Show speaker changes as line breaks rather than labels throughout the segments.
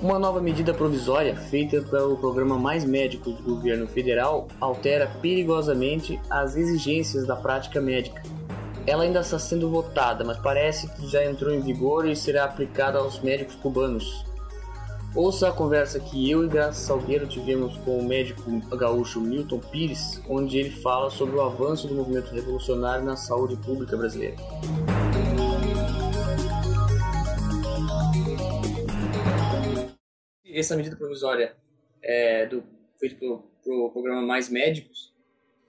Uma nova medida provisória feita pelo programa Mais Médico do governo federal altera perigosamente as exigências da prática médica. Ela ainda está sendo votada, mas parece que já entrou em vigor e será aplicada aos médicos cubanos. Ouça a conversa que eu e Graça Salgueiro tivemos com o médico gaúcho Milton Pires, onde ele fala sobre o avanço do movimento revolucionário na saúde pública brasileira. Essa medida provisória é, do, feita pelo pro programa Mais Médicos,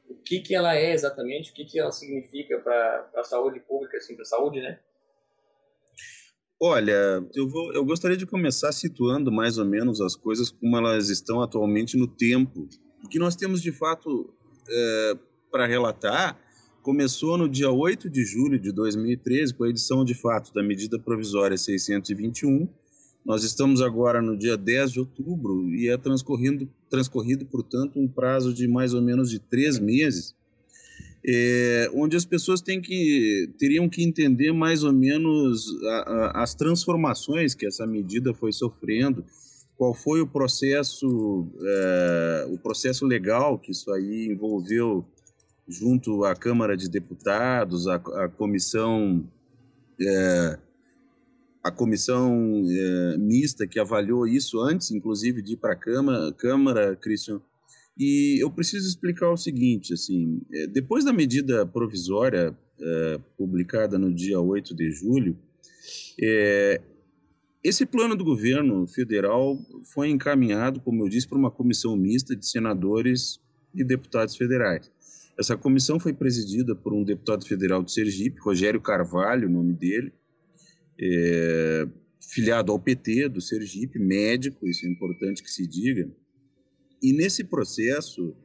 o que, que ela é exatamente, o que, que ela significa para a saúde pública, assim, para a saúde, né?
Olha, eu, vou, eu gostaria de começar situando mais ou menos as coisas como elas estão atualmente no tempo. O que nós temos de fato é, para relatar começou no dia 8 de julho de 2013, com a edição de fato da medida provisória 621, nós estamos agora no dia 10 de outubro e é transcorrido, transcorrido portanto, um prazo de mais ou menos de três meses, é, onde as pessoas têm que, teriam que entender mais ou menos a, a, as transformações que essa medida foi sofrendo, qual foi o processo, é, o processo legal que isso aí envolveu junto à Câmara de Deputados, a, a comissão é, a comissão é, mista que avaliou isso antes, inclusive, de ir para a Câmara, Câmara, Christian. E eu preciso explicar o seguinte, assim, é, depois da medida provisória é, publicada no dia 8 de julho, esse plano do governo federal foi encaminhado, como eu disse, para uma comissão mista de senadores e deputados federais. Essa comissão foi presidida por um deputado federal de Sergipe, Rogério Carvalho, o nome dele, é, filiado ao PT do Sergipe, médico, isso é importante que se diga. E nesse processo,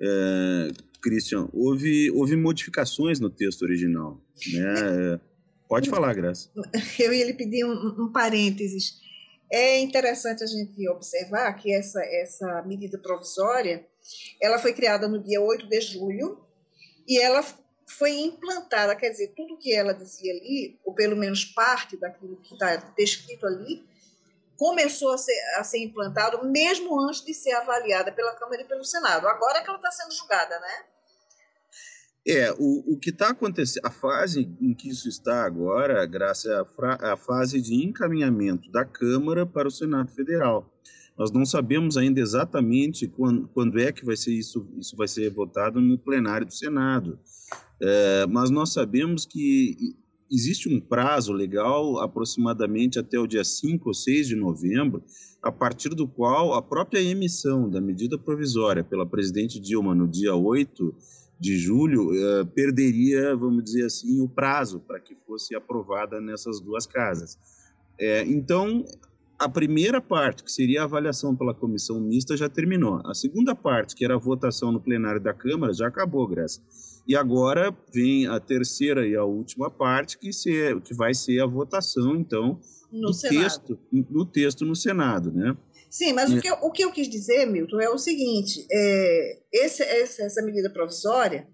é, Christian, houve, houve modificações no texto original. Né? Pode falar, Graça.
Eu ia lhe pedir um, um parênteses. É interessante a gente observar que essa, essa medida provisória ela foi criada no dia 8 de julho e ela foi implantada, quer dizer, tudo que ela dizia ali, ou pelo menos parte daquilo que está descrito ali, começou a ser, a ser implantado mesmo antes de ser avaliada pela Câmara e pelo Senado. Agora é que ela está sendo julgada, né?
É, o, o que está acontecendo, a fase em que isso está agora, graças à, à fase de encaminhamento da Câmara para o Senado Federal. Nós não sabemos ainda exatamente quando, quando é que vai ser isso, isso vai ser votado no plenário do Senado. É, mas nós sabemos que existe um prazo legal, aproximadamente até o dia 5 ou 6 de novembro, a partir do qual a própria emissão da medida provisória pela presidente Dilma no dia 8 de julho eh, perderia, vamos dizer assim, o prazo para que fosse aprovada nessas duas casas. É, então, a primeira parte, que seria a avaliação pela comissão mista, já terminou. A segunda parte, que era a votação no plenário da Câmara, já acabou, Graça. E agora vem a terceira e a última parte, que, se, que vai ser a votação, então, no do texto, no texto no Senado, né?
Sim, mas é. o, que eu, o que eu quis dizer, Milton, é o seguinte: é, esse, essa, essa medida provisória,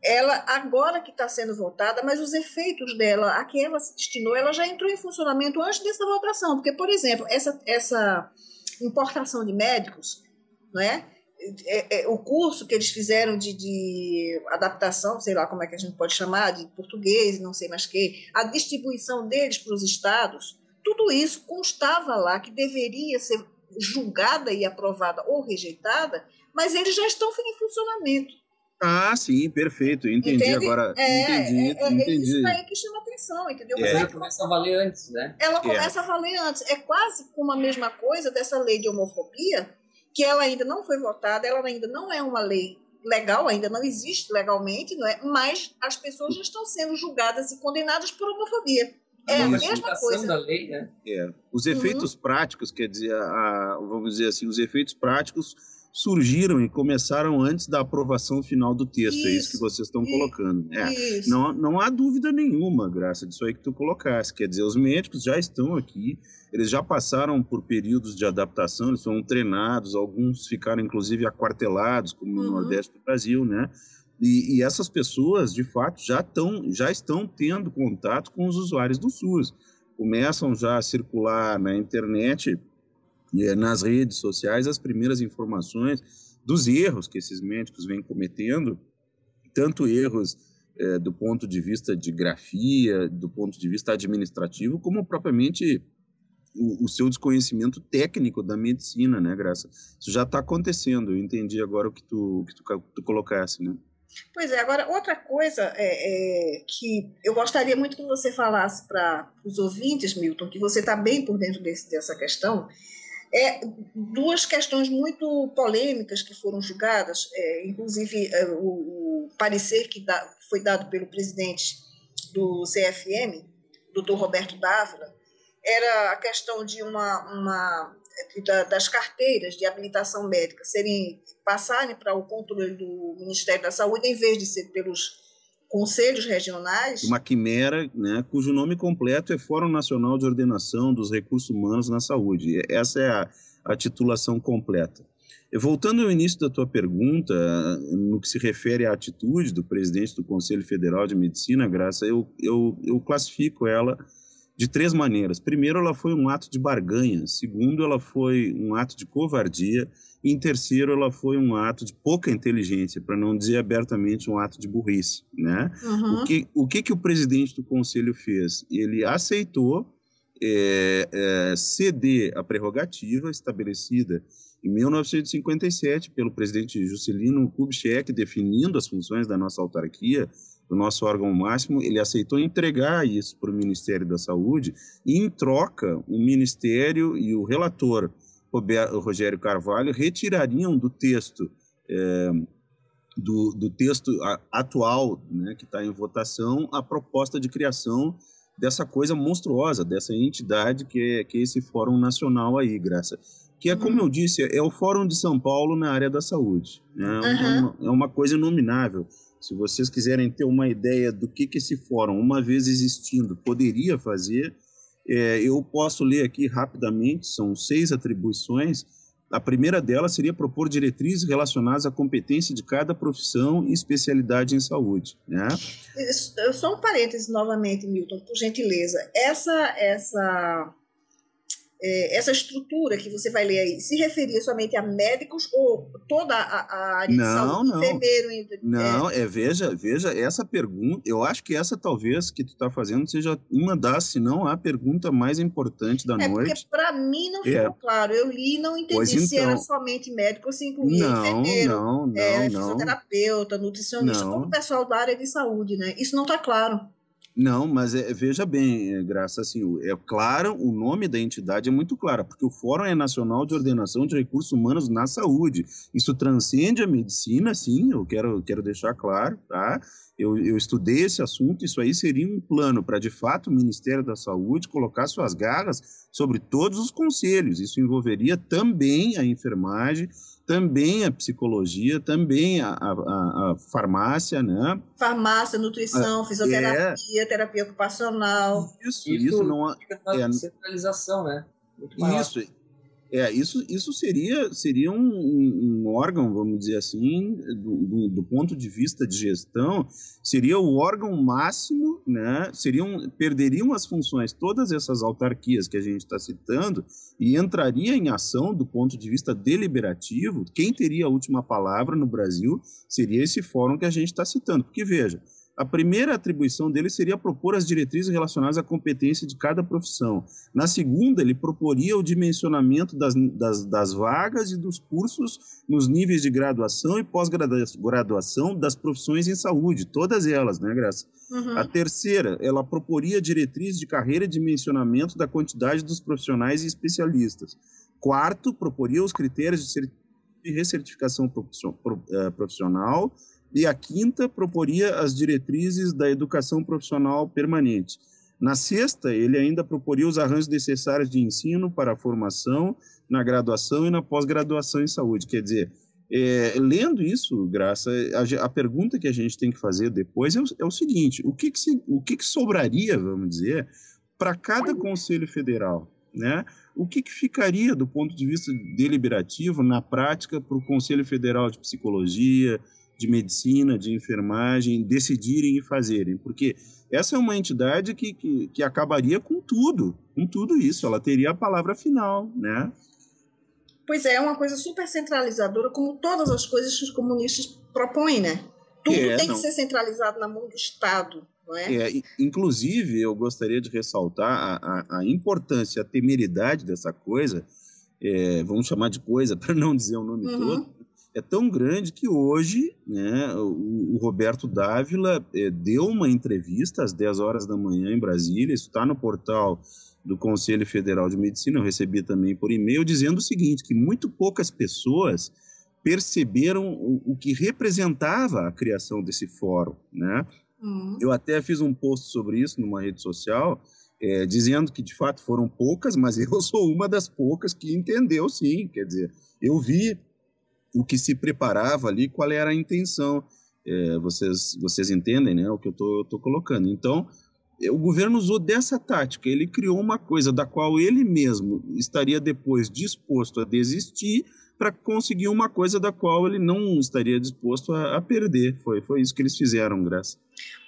ela agora que está sendo votada, mas os efeitos dela, a que ela se destinou, ela já entrou em funcionamento antes dessa votação. Porque, por exemplo, essa, essa importação de médicos, não é? É, é, o curso que eles fizeram de, de, adaptação, sei lá como é que a gente pode chamar, de português, não sei mais que, a distribuição deles para os estados, tudo isso constava lá que deveria ser julgada e aprovada ou rejeitada, mas eles já estão em funcionamento.
Ah, sim, perfeito, entendi
Entende?
agora.
É,
entendi,
é, é,
entendi.
Isso daí que chama atenção, entendeu?
Mas ela começa a valer antes, né?
Ela começa a valer antes. É quase como a mesma coisa dessa lei de homofobia, que ela ainda não foi votada, ela ainda não é uma lei legal, ainda não existe legalmente, não é? mas as pessoas já estão sendo julgadas e condenadas por homofobia. É a mesma coisa.
Da lei, né?
É. Os efeitos uhum. práticos, quer dizer, a, vamos dizer assim, os efeitos práticos surgiram e começaram antes da aprovação final do texto, isso, é isso que vocês estão colocando. É, não, não há dúvida nenhuma, graça disso aí que tu colocaste. Quer dizer, os médicos já estão aqui, eles já passaram por períodos de adaptação, eles foram treinados, alguns ficaram inclusive aquartelados, como no uhum. Nordeste do Brasil, né? E, e, essas pessoas, de fato, já, tão, já estão tendo contato com os usuários do SUS. Começam já a circular na internet nas redes sociais as primeiras informações dos erros que esses médicos vêm cometendo, tanto erros é, do ponto de vista de grafia, do ponto de vista administrativo, como propriamente o, o seu desconhecimento técnico da medicina, né, Graça? Isso já está acontecendo. Eu entendi agora o que tu, que tu, tu colocasse, né?
Pois é, agora outra coisa é, é, que eu gostaria muito que você falasse para os ouvintes, Milton, que você está bem por dentro desse, dessa questão, é duas questões muito polêmicas que foram julgadas, é, inclusive é, o, o, parecer que da, foi dado pelo presidente do CFM, doutor Roberto Dávila, era a questão de uma, uma das carteiras de habilitação médica serem passarem para o controle do Ministério da Saúde em vez de ser pelos conselhos regionais.
Uma quimera, né, cujo nome completo é Fórum Nacional de Ordenação dos Recursos Humanos na Saúde. Essa é a, a titulação completa. Voltando ao início da tua pergunta, no que se refere à atitude do presidente do Conselho Federal de Medicina, Graça, eu, eu, eu classifico ela de três maneiras. Primeiro, ela foi um ato de barganha. Segundo, ela foi um ato de covardia. E em terceiro, ela foi um ato de pouca inteligência, para não dizer abertamente um ato de burrice. Né? Uhum. O, que, o que, que o presidente do conselho fez? Ele aceitou é, é, ceder a prerrogativa estabelecida em 1957 pelo presidente Juscelino Kubitschek, definindo as funções da nossa autarquia, do nosso órgão máximo, ele aceitou entregar isso para o Ministério da Saúde e, em troca, o Ministério e o relator Roberto, Rogério Carvalho retirariam do texto é, do, do, texto atual, né, que está em votação, a proposta de criação dessa coisa monstruosa, dessa entidade que é, que é esse Fórum Nacional aí, Graça. Que é, como uhum. eu disse, é o Fórum de São Paulo na área da saúde. Né? Uhum. É, uma, é uma coisa inominável. Se vocês quiserem ter uma ideia do que, que esse fórum, uma vez existindo, poderia fazer, é, eu posso ler aqui rapidamente, são seis atribuições. A primeira delas seria propor diretrizes relacionadas à competência de cada profissão e especialidade em saúde. Né?
Só um parênteses novamente, Milton, por gentileza. Essa, essa é, essa estrutura que você vai ler aí se referia somente a médicos ou toda a, a área
não,
de saúde,
não. enfermeiro? Não, é... é, veja, veja, essa pergunta, eu acho que essa talvez que tu está fazendo seja uma das, se não a pergunta mais importante da
é
noite.
Porque para mim não ficou é. claro, eu li e não entendi pois se então, era somente médico ou se incluía não, enfermeiro,
não, não,
é,
não.
fisioterapeuta, nutricionista, não. todo o pessoal da área de saúde, né? Isso não está claro.
Não, mas é, veja bem, é, Graça, assim, é claro, o nome da entidade é muito claro, porque o Fórum é Nacional de Ordenação de Recursos Humanos na Saúde. Isso transcende a medicina, sim, eu quero, quero deixar claro, tá? Eu, eu estudei esse assunto, isso aí seria um plano para, de fato, o Ministério da Saúde colocar suas garras sobre todos os conselhos. Isso envolveria também a enfermagem, também a psicologia, também a, a, a farmácia, né?
Farmácia, nutrição, fisioterapia, é... terapia ocupacional.
Isso, isso, isso não é centralização, né?
isso, é, isso, isso seria, seria um, um, órgão, vamos dizer assim, do, do, do, ponto de vista de gestão, seria o órgão máximo, né? Seriam, perderiam as funções todas essas autarquias que a gente está citando e entraria em ação do ponto de vista deliberativo. Quem teria a última palavra no Brasil seria esse fórum que a gente está citando. Porque, veja, a primeira atribuição dele seria propor as diretrizes relacionadas à competência de cada profissão. Na segunda, ele proporia o dimensionamento das, das, das vagas e dos cursos nos níveis de graduação e pós-graduação das profissões em saúde, todas elas, né, Graça? Uhum. A terceira, ela proporia diretrizes de carreira e dimensionamento da quantidade dos profissionais e especialistas. Quarto, proporia os critérios de recertificação eh, profissional e a quinta proporia as diretrizes da educação profissional permanente. Na sexta, ele ainda proporia os arranjos necessários de ensino para a formação na graduação e na pós-graduação em saúde. Quer dizer, é, lendo isso, Graça, a, a, pergunta que a gente tem que fazer depois é o, é o seguinte: o, que, que, se, o que, que sobraria, vamos dizer, para cada conselho federal? Né? O que, que ficaria do ponto de vista deliberativo, na prática, para o Conselho Federal de Psicologia, de medicina, de enfermagem, decidirem e fazerem, porque essa é uma entidade que, que, que, acabaria com tudo, com tudo isso, ela teria a palavra final, né?
Pois é, é uma coisa super centralizadora, como todas as coisas que os comunistas propõem, né? Tudo é, tem não. que ser centralizado na mão do Estado. Não é?
é inclusive, eu gostaria de ressaltar a, a, a importância, a temeridade dessa coisa, é, vamos chamar de coisa para não dizer o nome uhum. todo, é tão grande que hoje né, o, o Roberto Dávila é, deu uma entrevista às 10 horas da manhã em Brasília, isso está no portal do Conselho Federal de Medicina, eu recebi também por e-mail, dizendo o seguinte, que muito poucas pessoas perceberam o, o que representava a criação desse fórum, né? Uhum. Eu até fiz um post sobre isso numa rede social, é, dizendo que de fato foram poucas, mas eu sou uma das poucas que entendeu sim, quer dizer, eu vi o que se preparava ali, qual era a intenção, é, vocês, vocês entendem né, o que eu estou colocando. Então, o governo usou dessa tática, ele criou uma coisa da qual ele mesmo estaria depois disposto a desistir para conseguir uma coisa da qual ele não estaria disposto a, a, perder. Foi, foi isso que eles fizeram, Graça.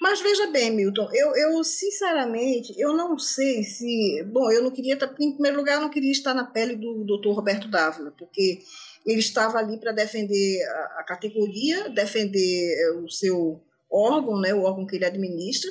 Mas veja bem, Milton, eu, eu sinceramente, eu não sei se... Bom, eu não queria... Em primeiro lugar, eu não queria estar na pele do doutor Roberto Dávila, porque ele estava ali para defender a, a, categoria, defender eh, o seu órgão, né, o órgão que ele administra,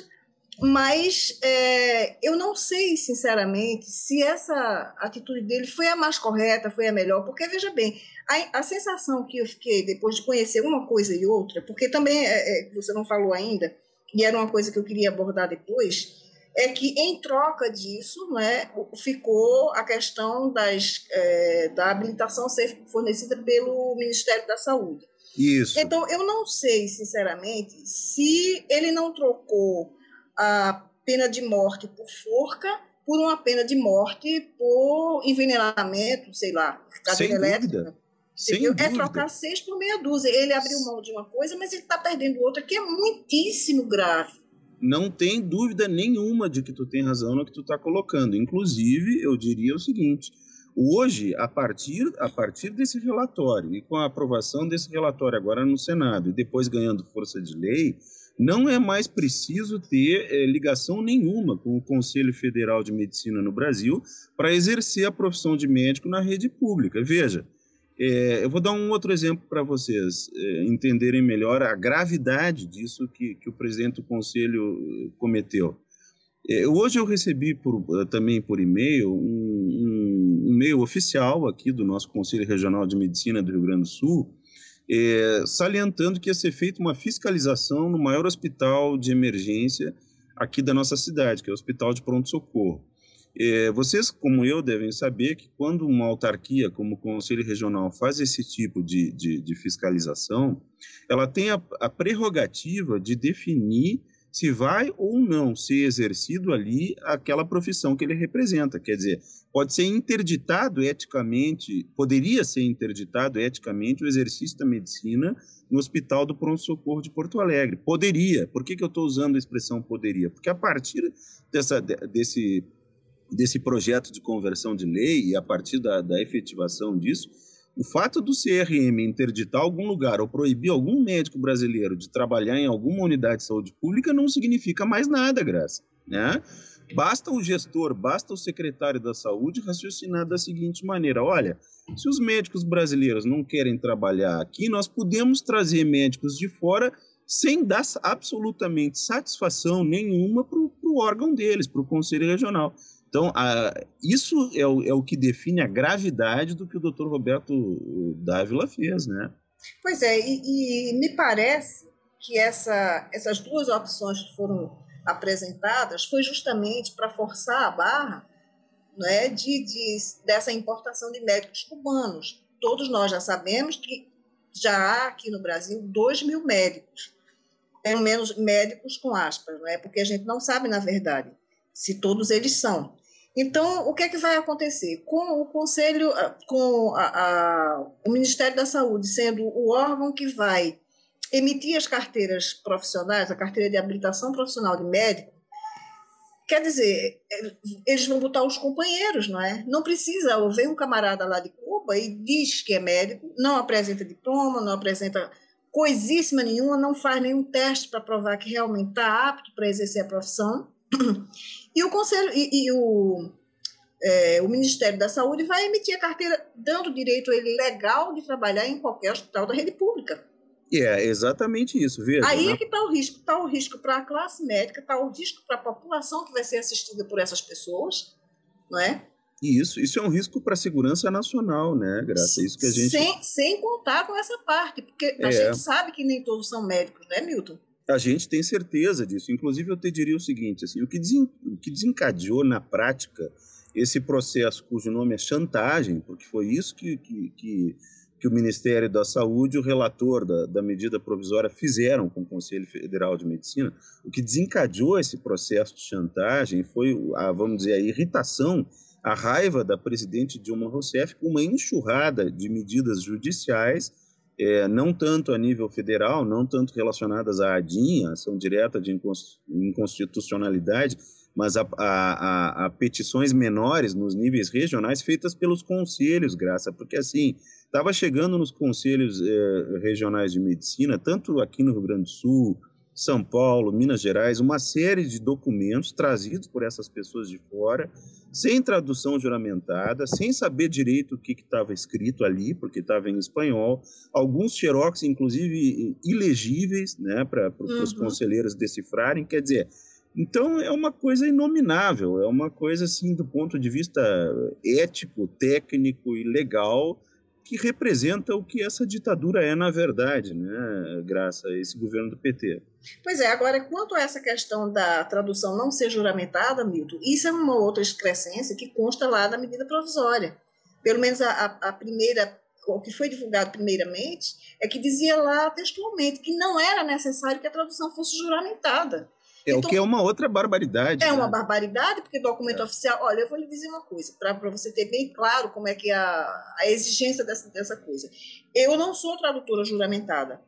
mas é, eu não sei, sinceramente, se essa atitude dele foi a mais correta, foi a melhor, porque, veja bem, a, a sensação que eu fiquei depois de conhecer uma coisa e outra, porque também é, é, você não falou ainda, e era uma coisa que eu queria abordar depois, é que em troca disso né, ficou a questão das, é, da habilitação ser fornecida pelo Ministério da Saúde.
Isso.
Então, eu não sei, sinceramente, se ele não trocou a pena de morte por forca por uma pena de morte por envenenamento, sei lá, cadeira elétrica.
Sem é
trocar seis por meia dúzia. Ele abriu mão de uma coisa, mas ele está perdendo outra que é muitíssimo grave.
Não tem dúvida nenhuma de que tu tem razão no que tu está colocando. Inclusive, eu diria o seguinte: hoje, a partir, a partir desse relatório e com a aprovação desse relatório agora no Senado e depois ganhando força de lei, não é mais preciso ter é, ligação nenhuma com o Conselho Federal de Medicina no Brasil para exercer a profissão de médico na rede pública. Veja, é, eu vou dar um outro exemplo para vocês é, entenderem melhor a gravidade disso que, que o presidente do Conselho cometeu. hoje eu recebi por, também por e-mail um, um, um e-mail oficial aqui do nosso Conselho Regional de Medicina do Rio Grande do Sul, é, salientando que ia ser feita uma fiscalização no maior hospital de emergência aqui da nossa cidade, que é o Hospital de Pronto Socorro. É, vocês, como eu, devem saber que quando uma autarquia, como o Conselho Regional, faz esse tipo de, de, de fiscalização, ela tem a, a prerrogativa de definir se vai ou não ser exercido ali aquela profissão que ele representa. Quer dizer, pode ser interditado eticamente, poderia ser interditado eticamente o exercício da medicina no Hospital do Pronto Socorro de Porto Alegre. Poderia. Por que, que eu estou usando a expressão poderia? Porque a partir dessa, desse, desse projeto de conversão de lei e a partir da, da efetivação disso, o fato do CRM interditar algum lugar ou proibir algum médico brasileiro de trabalhar em alguma unidade de saúde pública não significa mais nada, Graça. Né? Basta o gestor, basta o secretário da saúde raciocinar da seguinte maneira: olha, se os médicos brasileiros não querem trabalhar aqui, nós podemos trazer médicos de fora sem dar absolutamente satisfação nenhuma para o órgão deles, para o Conselho Regional. Então, a, isso é o, é o que define a gravidade do que o doutor Roberto Dávila fez, né?
Pois é, e, e me parece que essa, essas duas opções que foram apresentadas foi justamente para forçar a barra né, de, de, dessa importação de médicos cubanos. Todos nós já sabemos que já há aqui no Brasil 2 mil médicos, pelo menos médicos com aspas, é porque a gente não sabe, na verdade, se todos eles são. Então, o que é que vai acontecer? Com o Conselho, ah, com a, a, o Ministério da Saúde sendo o órgão que vai emitir as carteiras profissionais, a carteira de habilitação profissional de médico, quer dizer, eles vão botar os companheiros, não é? Não precisa, ou vem um camarada lá de Cuba e diz que é médico, não apresenta diploma, não apresenta coisíssima nenhuma, não faz nenhum teste para provar que realmente está apto para exercer a profissão. E o conselho e, e o é, o Ministério da Saúde vai emitir a carteira dando direito a ele legal de trabalhar em qualquer hospital da rede pública.
É, exatamente isso, veja.
Aí
né?
é que está o risco. Está o risco para a classe médica, está o risco para a população que vai ser assistida por essas pessoas, não é?
Isso, isso é um risco para a segurança nacional, né, Graça? Isso que a gente.
Sem, sem contar com essa parte, porque a
É.
gente sabe que nem todos são médicos, né, Milton?
A gente tem certeza disso. Inclusive, eu te diria o seguinte: assim, o, que desen- o que desencadeou na prática esse processo, cujo nome é chantagem, porque foi isso que, que, que, que o Ministério da Saúde e o relator da, da medida provisória fizeram com o Conselho Federal de Medicina, o que desencadeou esse processo de chantagem foi, a, vamos dizer, a irritação, a raiva da presidente Dilma Rousseff com uma enxurrada de medidas judiciais é, não tanto a nível federal, não tanto relacionadas à ADIM, a ação direta de incons- inconstitucionalidade, mas a, a- a- a petições menores nos níveis regionais feitas pelos conselhos, Graça, porque assim, estava chegando nos conselhos eh, regionais de medicina, tanto aqui no Rio Grande do Sul, São Paulo, Minas Gerais, uma série de documentos trazidos por essas pessoas de fora, sem tradução juramentada, sem saber direito o que estava escrito ali, porque estava em espanhol, alguns xerox, inclusive ilegíveis, né, para os
Uhum.
conselheiros decifrarem. Quer dizer, então é uma coisa inominável, é uma coisa assim do ponto de vista ético, técnico e legal que representa o que essa ditadura é na verdade, né, graças a esse governo do PT.
Pois é, agora, quanto a essa questão da tradução não ser juramentada, Milton, isso é uma outra excrescência que consta lá na medida provisória. Pelo menos a, a- primeira, o que foi divulgado primeiramente, é que dizia lá textualmente que não era necessário que a tradução fosse juramentada.
É
Então,
o que é uma outra barbaridade.
É
né?
uma barbaridade, porque documento oficial. Olha, eu vou lhe dizer uma coisa, para você ter bem claro como é que é a, a exigência dessa, dessa coisa. Eu não sou tradutora juramentada.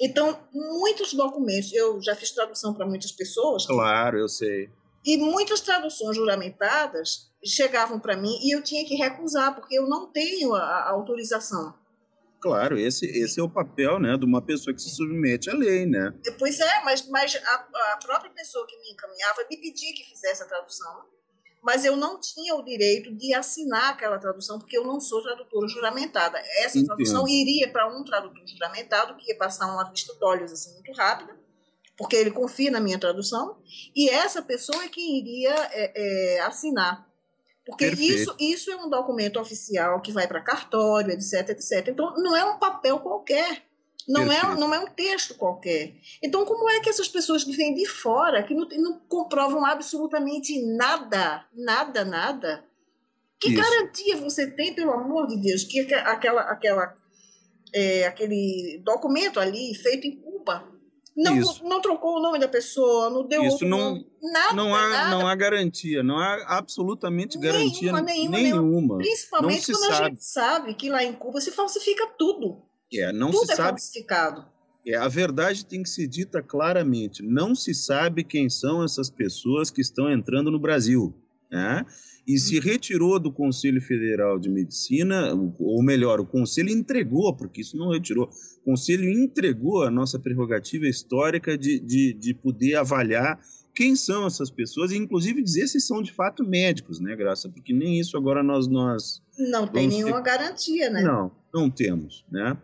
Então, muitos documentos, eu já fiz tradução para muitas pessoas,
Claro, eu sei.
e muitas traduções juramentadas chegavam para mim e eu tinha que recusar, porque eu não tenho a, a autorização.
Claro, esse, esse é o papel né, de uma pessoa que se submete à lei, né?
Pois é, mas, mas a, a própria pessoa que me encaminhava me pedia que fizesse a tradução, mas eu não tinha o direito de assinar aquela tradução, porque eu não sou tradutora juramentada. Essa
Entendo.
tradução iria para um tradutor juramentado, que ia passar uma vista de olhos assim, muito rápida, porque ele confia na minha tradução, e essa pessoa é quem iria é, é, assinar. Porque
Perfeito.
isso, isso é um documento oficial que vai para cartório, etc, etc. Então, não é um papel qualquer. Não é, não é um texto qualquer. Então, como é que essas pessoas que vêm de fora, que não, não comprovam absolutamente nada, nada, nada, que
Isso.
garantia você tem, pelo amor de Deus, que aque- aquela, aquela, é, aquele documento ali feito em Cuba não,
Isso.
não trocou o nome da pessoa, não deu
Isso não-
nome, nada,
Não há,
nada,
não há garantia, não há absolutamente
Nenhuma,
garantia
nenhuma,
nenhuma.
principalmente
não se
quando a
sabe.
gente sabe que lá em Cuba se falsifica tudo,
É, não
tudo
se
é
sabe.
falsificado.
É, a verdade tem que ser dita claramente. Não se sabe quem são essas pessoas que estão entrando no Brasil. Né? E se retirou do Conselho Federal de Medicina, ou melhor, o Conselho entregou, porque isso não retirou, o Conselho entregou a nossa prerrogativa histórica de, de, de poder avaliar quem são essas pessoas e, inclusive, dizer se são de fato médicos, né, Graça? Porque nem isso agora nós, nós
Não tem nenhuma garantia, né?
não, não temos, né?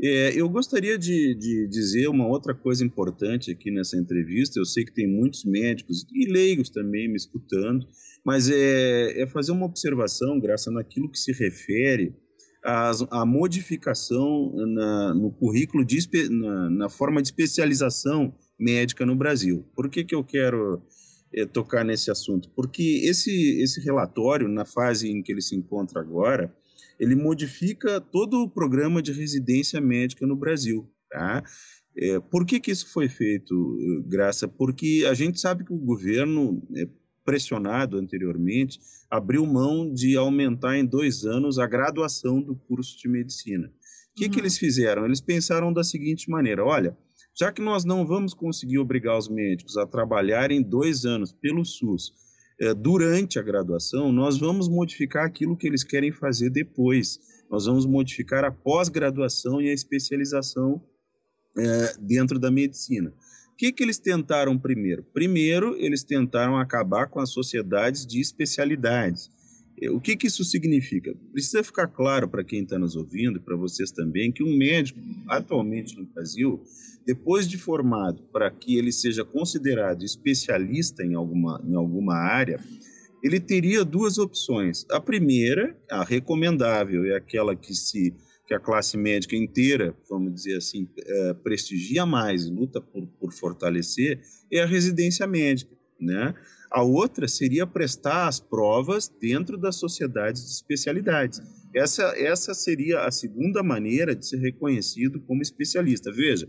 É, eu gostaria de, de dizer uma outra coisa importante aqui nessa entrevista. Eu sei que tem muitos médicos e leigos também me escutando, mas é, é fazer uma observação, graças naquilo que se refere à, modificação na, no currículo, de, na, na forma de especialização médica no Brasil. Por que, que eu quero é, tocar nesse assunto? Porque esse, esse relatório, na fase em que ele se encontra agora, ele modifica todo o programa de residência médica no Brasil. Tá? É, por que, que isso foi feito, eh, Graça? Porque a gente sabe que o governo, eh, pressionado anteriormente, abriu mão de aumentar em dois anos a graduação do curso de medicina. O que, que
Uhum.
eles fizeram? Eles pensaram da seguinte maneira: olha, já que nós não vamos conseguir obrigar os médicos a trabalharem dois anos pelo SUS eh, durante a graduação, nós vamos modificar aquilo que eles querem fazer depois. Nós vamos modificar a pós-graduação e a especialização eh, dentro da medicina. O que, que eles tentaram primeiro? Primeiro, eles tentaram acabar com as sociedades de especialidades. O que, que isso significa? Precisa ficar claro para quem está nos ouvindo, para vocês também, que um médico, atualmente no Brasil, depois de formado, para que ele seja considerado especialista em alguma, em alguma área, ele teria duas opções. A primeira, a recomendável, é aquela que se que a classe médica inteira, vamos dizer assim, é, prestigia mais, luta por, por fortalecer, é a residência médica, né? A outra seria prestar as provas dentro das sociedades de especialidades. Essa, essa seria a segunda maneira de ser reconhecido como especialista. Veja,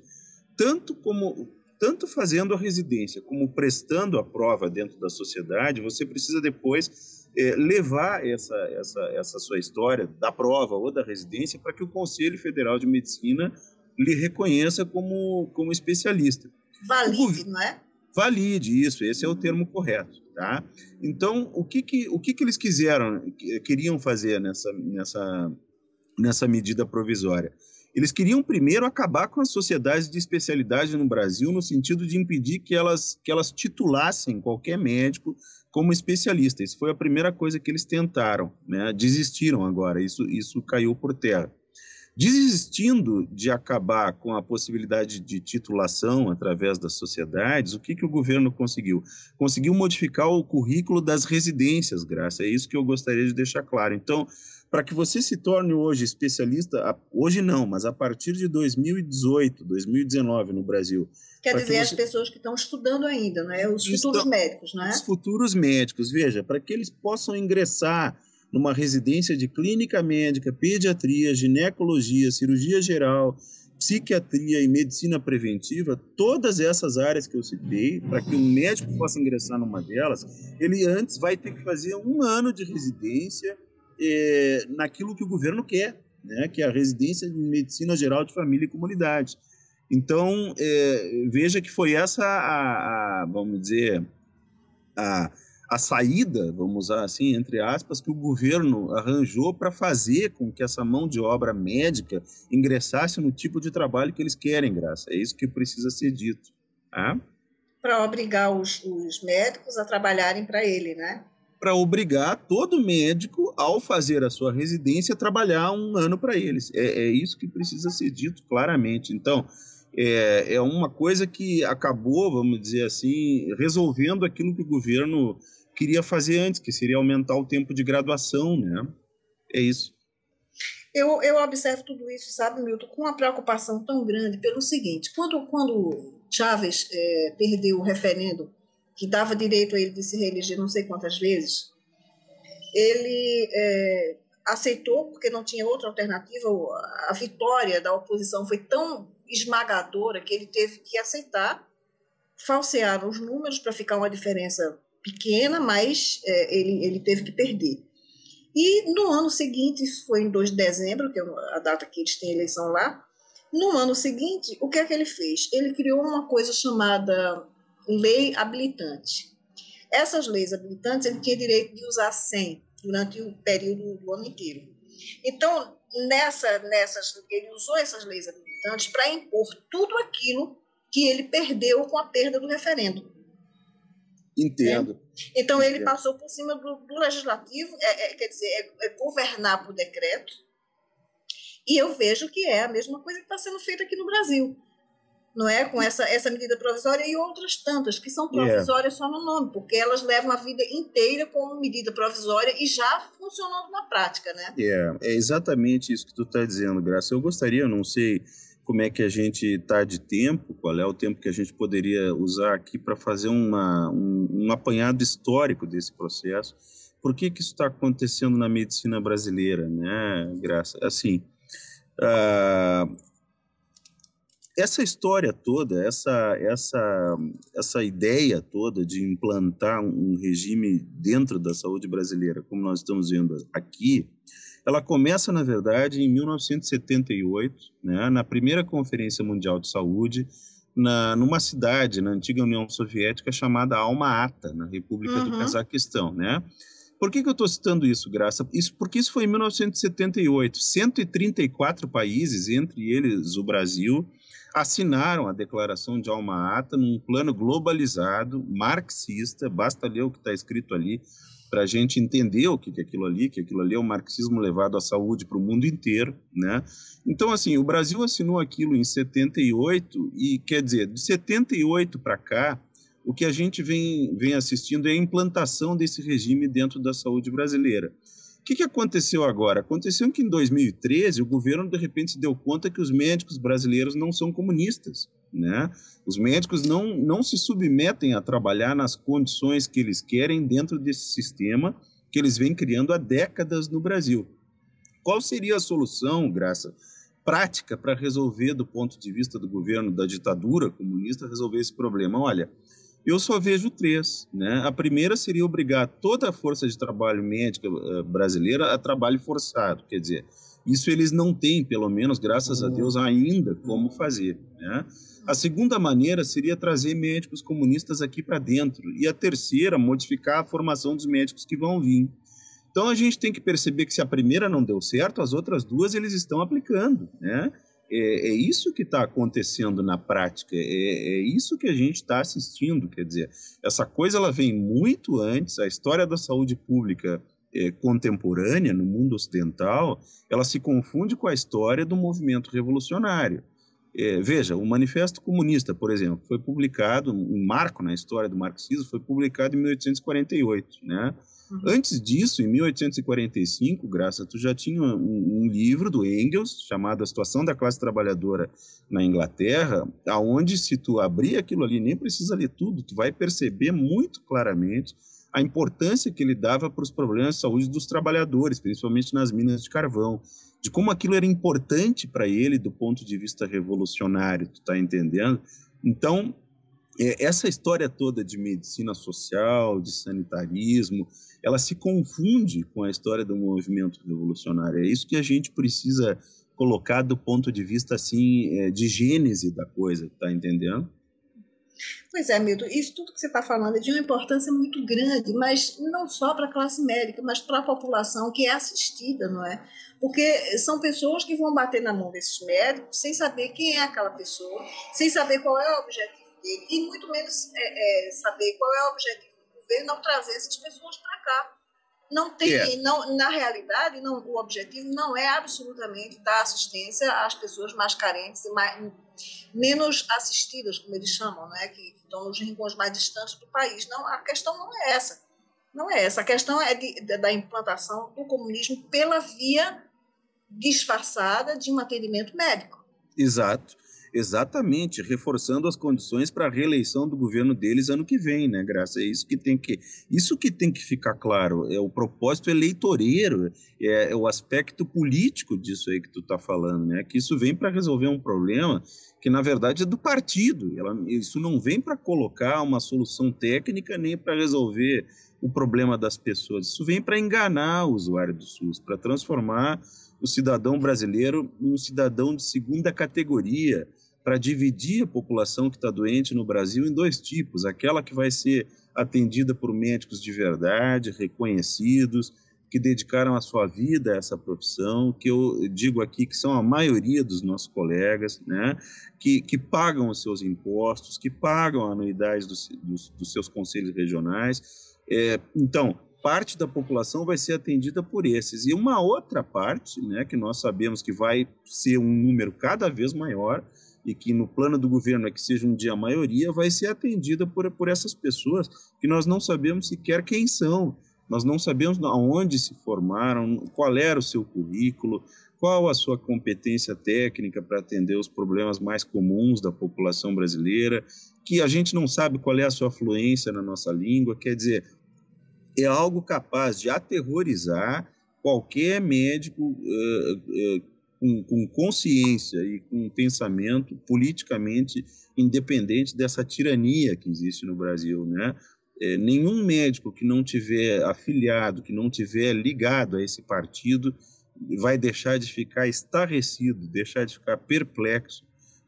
tanto como tanto fazendo a residência como prestando a prova dentro da sociedade, você precisa depois é, levar essa, essa, essa sua história da prova ou da residência para que o Conselho Federal de Medicina lhe reconheça como, como especialista.
Valide, não é?
Valide, isso, esse é o termo correto. Tá? Então, o que, que, o que, que eles quiseram, queriam fazer nessa, nessa, nessa medida provisória? Eles queriam primeiro acabar com as sociedades de especialidade no Brasil, no sentido de impedir que elas, que elas titulassem qualquer médico como especialista. Isso foi a primeira coisa que eles tentaram, né? desistiram agora, isso, isso caiu por terra. Desistindo de acabar com a possibilidade de titulação através das sociedades, o que, que o governo conseguiu? Conseguiu modificar o currículo das residências, Graça. É isso que eu gostaria de deixar claro. Então, para que você se torne hoje especialista, hoje não, mas a partir de 2018, 2019 no Brasil.
Quer dizer, que você... as pessoas que estão estudando ainda, né? os futuros médicos, né?
Os futuros médicos, veja, para que eles possam ingressar numa residência de clínica médica, pediatria, ginecologia, cirurgia geral, psiquiatria e medicina preventiva, todas essas áreas que eu citei, para que um médico possa ingressar numa delas, ele antes vai ter que fazer um ano de residência é, naquilo que o governo quer, né, que é a residência de medicina geral de família e comunidade. Então, é, veja que foi essa a, a vamos dizer, a a saída, vamos usar assim, entre aspas, que o governo arranjou para fazer com que essa mão de obra médica ingressasse no tipo de trabalho que eles querem, Graça. É isso que precisa ser dito. Tá?
Para obrigar os, os médicos a trabalharem para ele, né?
Para obrigar todo médico, ao fazer a sua residência, a trabalhar um ano para eles. É, é isso que precisa ser dito claramente. Então, é, é uma coisa que acabou, vamos dizer assim, resolvendo aquilo que o governo queria fazer antes, que seria aumentar o tempo de graduação, né? É isso.
Eu, eu observo tudo isso, sabe, Milton, com uma preocupação tão grande pelo seguinte: quando, quando Chávez é, perdeu o referendo que dava direito a ele de se reeleger não sei quantas vezes, ele é, aceitou, porque não tinha outra alternativa, a vitória da oposição foi tão esmagadora que ele teve que aceitar, falsear os números para ficar uma diferença pequena, mas é, ele, ele teve que perder. E no ano seguinte, isso foi em 2 de dezembro, que é a data que eles têm eleição lá, no ano seguinte, o que é que ele fez? Ele criou uma coisa chamada lei habilitante. Essas leis habilitantes, ele tinha direito de usar 100 durante o período do ano inteiro. Então, nessa, nessas, ele usou essas leis habilitantes para impor tudo aquilo que ele perdeu com a perda do referendo.
Entendo. Né?
Então, Entendo. ele passou por cima do, do legislativo, é, é, quer dizer, é, é, governar por decreto. E eu vejo que é a mesma coisa que está sendo feita aqui no Brasil. Não é? Com essa, essa medida provisória e outras tantas, que são provisórias yeah. só no nome, porque elas levam a vida inteira como medida provisória e já funcionando na prática, né?
Yeah. É exatamente isso que tu está dizendo, Graça. Eu gostaria, não sei como é que a gente está de tempo, qual é o tempo que a gente poderia usar aqui para fazer uma, um, um, apanhado histórico desse processo. Por que, que isso está acontecendo na medicina brasileira, né, Graça? Assim, uh, essa história toda, essa, essa, essa ideia toda de implantar um regime dentro da saúde brasileira, como nós estamos vendo aqui, ela começa, na verdade, em 1978, né, na primeira Conferência Mundial de Saúde, na, numa cidade na antiga União Soviética chamada Alma-Ata, na República uhum. do Cazaquistão, né? Por que, que eu estou citando isso, Graça? Isso, porque isso foi em 1978. 134 países, entre eles o Brasil, assinaram a Declaração de Alma-Ata num plano globalizado, marxista, basta ler o que está escrito ali, para a gente entender o que é aquilo ali, que aquilo ali é o marxismo levado à saúde para o mundo inteiro, né? Então, assim, o Brasil assinou aquilo em 78 e, quer dizer, de 78 para cá, o que a gente vem, vem assistindo é a implantação desse regime dentro da saúde brasileira. O que, que aconteceu agora? Aconteceu que em 2013 o governo de repente se deu conta que os médicos brasileiros não são comunistas. Né? Os médicos não, não se submetem a trabalhar nas condições que eles querem dentro desse sistema que eles vêm criando há décadas no Brasil. Qual seria a solução, Graça, prática para resolver, do ponto de vista do governo da ditadura comunista, resolver esse problema? Olha, eu só vejo três. Né? A primeira seria obrigar toda a força de trabalho médica uh, brasileira a trabalho forçado, quer dizer, isso eles não têm, pelo menos, graças a Deus, ainda como fazer. Né? A segunda maneira seria trazer médicos comunistas aqui para dentro. E a terceira, modificar a formação dos médicos que vão vir. Então a gente tem que perceber que se a primeira não deu certo, as outras duas eles estão aplicando. Né? É, é isso que está acontecendo na prática, é, é isso que a gente está assistindo. Quer dizer, essa coisa ela vem muito antes, a história da saúde pública é, contemporânea no mundo ocidental, ela se confunde com a história do movimento revolucionário. É, veja, o Manifesto Comunista, por exemplo, foi publicado, um marco na história do marxismo, foi publicado em 1848, né? Uhum. Antes disso, em 1845, Graça, tu já tinha um, um, livro do Engels chamado A Situação da Classe Trabalhadora na Inglaterra, aonde se tu abrir aquilo ali, nem precisa ler tudo, tu vai perceber muito claramente a importância que ele dava para os problemas de saúde dos trabalhadores, principalmente nas minas de carvão de como aquilo era importante para ele do ponto de vista revolucionário, tu tá entendendo? Então, essa história toda de medicina social, de sanitarismo, ela se confunde com a história do movimento revolucionário. É isso que a gente precisa colocar do ponto de vista assim é, de gênese da coisa, tá entendendo?
Pois é, Milton, isso tudo que você está falando é de uma importância muito grande, mas não só para a classe médica, mas para a população que é assistida, não é? Porque são pessoas que vão bater na mão desses médicos sem saber quem é aquela pessoa, sem saber qual é o objetivo dele, e muito menos é, é, saber qual é o objetivo do governo ao trazer essas pessoas para cá. Não tem, é. não, na realidade, não, o objetivo não é absolutamente dar assistência às pessoas mais carentes e mais, menos assistidas, como eles chamam, né, que, que estão nos rincões mais distantes do país. Não, a questão não é essa. Não é essa. A questão é de, de, da implantação do comunismo pela via disfarçada de um atendimento médico.
Exato. Exatamente, reforçando as condições para a reeleição do governo deles ano que vem, né, Graça? É isso que tem que, isso que tem que ficar claro. É o propósito eleitoreiro, é, é o aspecto político disso aí que tu está falando, né? Que isso vem para resolver um problema que na verdade é do partido. Ela, isso não vem para colocar uma solução técnica nem para resolver o problema das pessoas. Isso vem para enganar o usuário do SUS, para transformar o cidadão brasileiro em um cidadão de segunda categoria, para dividir a população que está doente no Brasil em dois tipos: aquela que vai ser atendida por médicos de verdade, reconhecidos, que dedicaram a sua vida a essa profissão, que eu digo aqui que são a maioria dos nossos colegas, né, que, que pagam os seus impostos, que pagam a anuidade dos, dos, dos seus conselhos regionais. É, então, parte da população vai ser atendida por esses. E uma outra parte, né, que nós sabemos que vai ser um número cada vez maior, e que no plano do governo é que seja um dia a maioria, vai ser atendida por, por essas pessoas que nós não sabemos sequer quem são, nós não sabemos aonde se formaram, qual era o seu currículo, qual a sua competência técnica para atender os problemas mais comuns da população brasileira, que a gente não sabe qual é a sua fluência na nossa língua, quer dizer, é algo capaz de aterrorizar qualquer médico uh, uh, com, com consciência e com pensamento politicamente independente dessa tirania que existe no Brasil, né? É, nenhum médico que não tiver afiliado, que não tiver ligado a esse partido, vai deixar de ficar estarrecido, deixar de ficar perplexo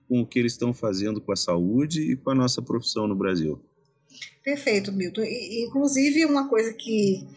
com o que eles estão fazendo com a saúde e com a nossa profissão no Brasil.
Perfeito, Milton. Inclusive, uma coisa que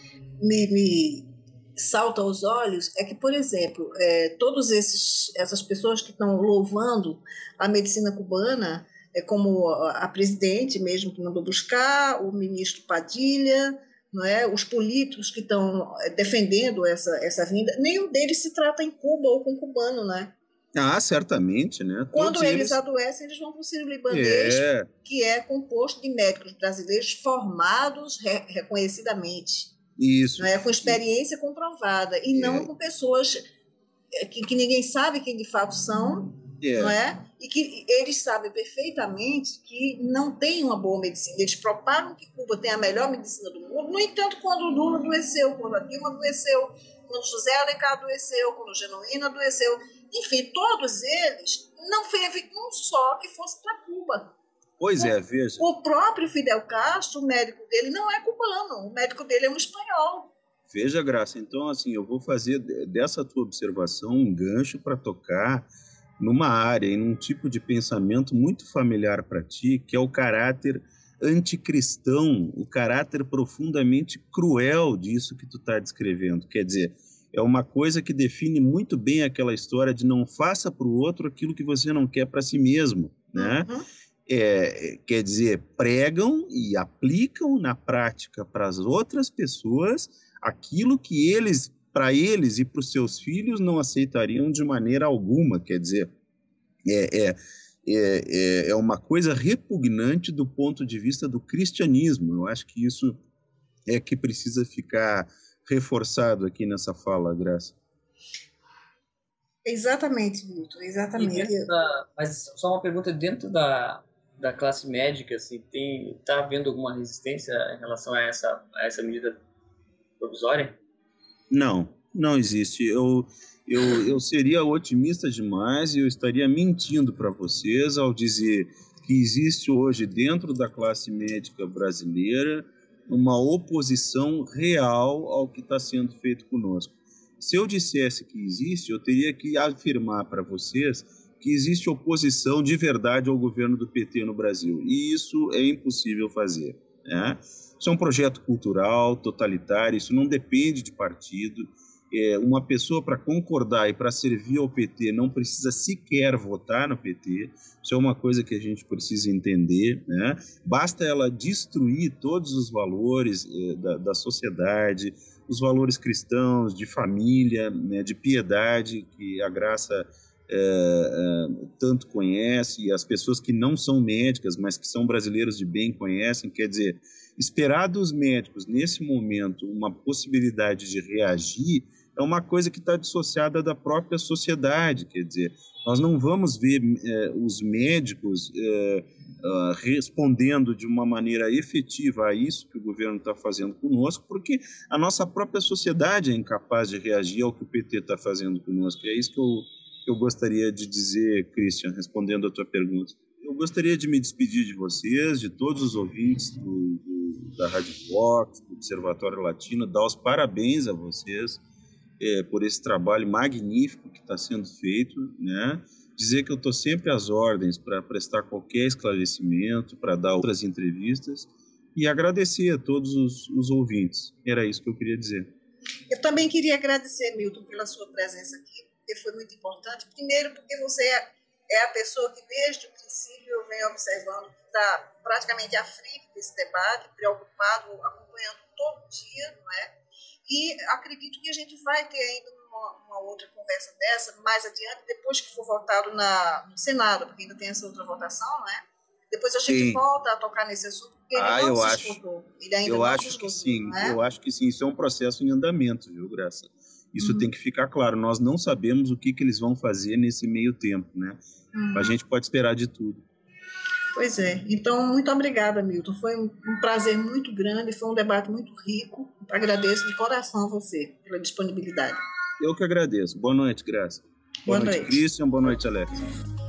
me, me salta aos olhos é que, por exemplo, é, todas essas pessoas que estão louvando a medicina cubana, é como a, a presidente mesmo que mandou buscar, o ministro Padilha, não é? Os políticos que estão eh, defendendo essa, essa vinda, nenhum deles se trata em Cuba ou com cubano, né?
Ah, certamente, né?
Quando eles, eles, adoecem, eles vão para o Sírio-Libanês, é. que é composto de médicos brasileiros formados re reconhecidamente.
Isso.
Não é? Com experiência comprovada. E é. não com pessoas eh, que, que ninguém sabe quem de fato são, é. não é? E que eles sabem perfeitamente que não tem uma boa medicina. Eles propagam que Cuba tem a melhor medicina do mundo. No entanto, quando o Lula adoeceu, quando a Dilma adoeceu, quando José Alencar adoeceu, quando Genuíno adoeceu, enfim, todos eles, não teve um só que fosse para Cuba.
Pois é, veja.
O próprio Fidel Castro, o médico dele, não é cubano, o médico dele é um espanhol.
Veja, Graça, então assim, eu vou fazer dessa tua observação um gancho para tocar numa área, em um tipo de pensamento muito familiar para ti, que é o caráter anticristão, o caráter profundamente cruel disso que tu está descrevendo. Quer dizer, é uma coisa que define muito bem aquela história de não faça para o outro aquilo que você não quer para si mesmo, né? Uhum. É, quer dizer, pregam e aplicam na prática para as outras pessoas aquilo que eles, para eles e para os seus filhos, não aceitariam de maneira alguma. Quer dizer, é, é, é, é uma coisa repugnante do ponto de vista do cristianismo. Eu acho que isso é que precisa ficar reforçado aqui nessa fala, Graça.
Exatamente, Milton, exatamente.
Da, mas só uma pergunta, dentro da, da classe médica, assim, tem, tá havendo alguma resistência em relação a essa, a essa medida provisória?
Não, não existe. Eu, eu, eu seria otimista demais e eu estaria mentindo para vocês ao dizer que existe hoje dentro da classe médica brasileira uma oposição real ao que está sendo feito conosco. Se eu dissesse que existe, eu teria que afirmar para vocês que existe oposição de verdade ao governo do PT no Brasil. E isso é impossível fazer. Né? Isso é um projeto cultural, totalitário, isso não depende de partido. É, uma pessoa para concordar e para servir ao PT não precisa sequer votar no PT. Isso é uma coisa que a gente precisa entender. Né? Basta ela destruir todos os valores é, da, da, sociedade, os valores cristãos, de família, né, de piedade, que a graça é, é, tanto conhece, e as pessoas que não são médicas, mas que são brasileiros de bem conhecem. Quer dizer, esperar dos médicos, nesse momento, uma possibilidade de reagir é uma coisa que está dissociada da própria sociedade. Quer dizer, nós não vamos ver eh, os médicos eh, uh, respondendo de uma maneira efetiva a isso que o governo está fazendo conosco, porque a nossa própria sociedade é incapaz de reagir ao que o PT está fazendo conosco. É isso que eu, eu gostaria de dizer, Christian, respondendo a tua pergunta. Eu gostaria de me despedir de vocês, de todos os ouvintes do, do, da Rádio Fox, do Observatório Latino, dar os parabéns a vocês é, por esse trabalho magnífico que está sendo feito, né? Dizer que eu estou sempre às ordens para prestar qualquer esclarecimento, para dar outras entrevistas e agradecer a todos os, os ouvintes. Era isso que eu queria dizer.
Eu também queria agradecer, Milton, pela sua presença aqui, porque foi muito importante. Primeiro, porque você é, é a pessoa que, desde o princípio, eu venho observando que está praticamente à frente desse debate, preocupado, acompanhando todo dia, não é? E acredito que a gente vai ter ainda uma, uma, outra conversa dessa mais adiante, depois que for votado na, no Senado, porque ainda tem essa outra votação, né? Depois a gente sim. volta a tocar nesse assunto, porque ele
ah,
não
eu
se
acho,
escutou. Ele ainda
eu
não
acho
se escutou,
que sim,
né?
eu acho que sim. Isso é um processo em andamento, viu, Graça? Isso uhum. tem que ficar claro. Nós não sabemos o que, que eles vão fazer nesse meio tempo, né? Uhum. A gente pode esperar de tudo.
Pois é. Então, muito obrigada, Milton. Foi um, prazer muito grande, foi um debate muito rico. Agradeço de coração a você pela disponibilidade.
Eu que agradeço. Boa noite, Graça.
Boa,
boa
noite,
noite, Christian. Boa noite, Alex.